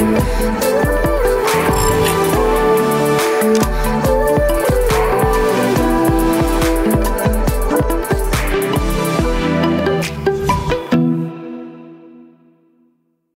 Música